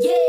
Yeah.